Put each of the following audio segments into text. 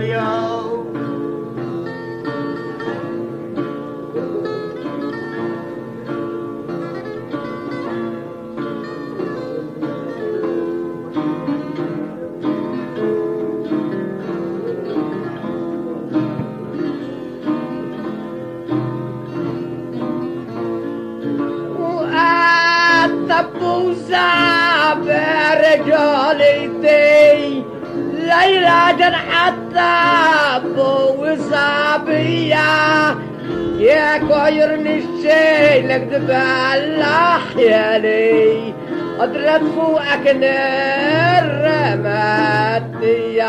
Yeah. كان عذاب وصابية. يا كوير نشي لك دبالة حيالي أضرب فوقك نار مادية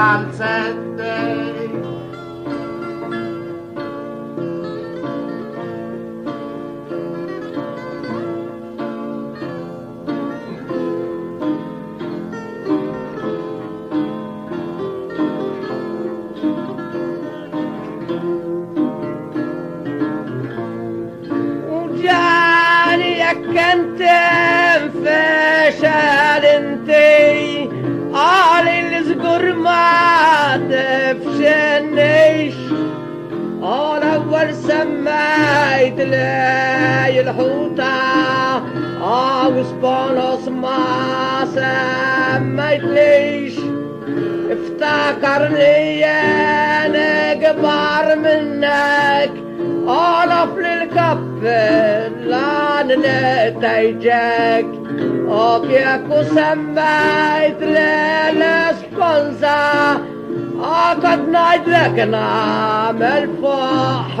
calzette. Gianni accanto fece ما تفشنيش أنا اول سميت لي الحوتة أو سبونوس ما سميت ليش افتكرني أنا كبار منك أنا في الكفن لا اوكيكو سميت للسبونسا قد نجلك نعم الفح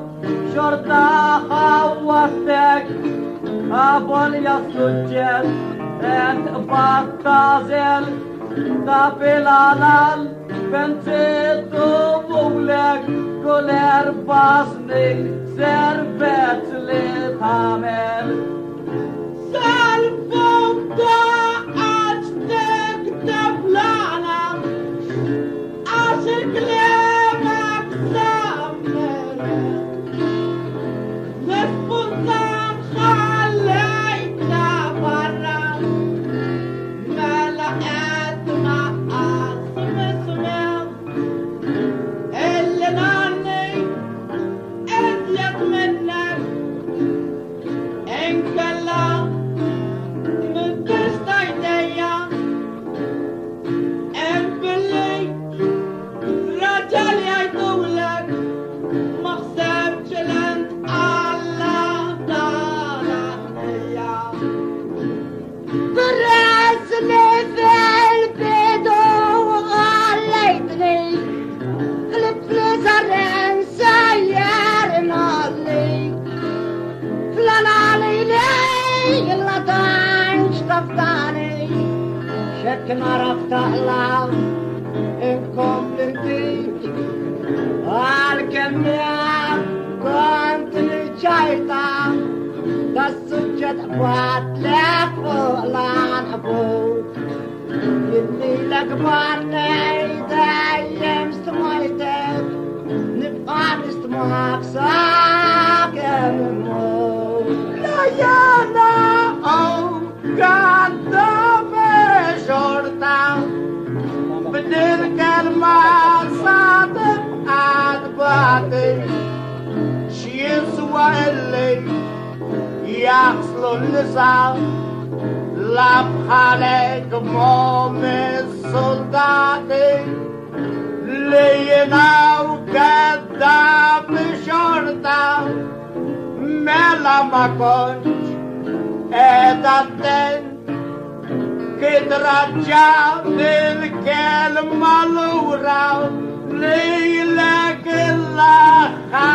xorta għawastek Għabon jassuġġet Rent battazel Ta' filalan Pensitu mulek Kull erba snin Servet li tamel. شك عرفت احلام انكم لنتيج الكمية كنت لشيطان تسجد فات لك فلان ابوك يدي لك بارني دايم استميتك نبقى نستمعك ساكن الموت La llana jaxlu l-nisa labħalek momi soldati li jinaw għedda b'xorta mela ma konċ edha ten kidraġġa bil-kelma l-ura li l-ek l-ħa.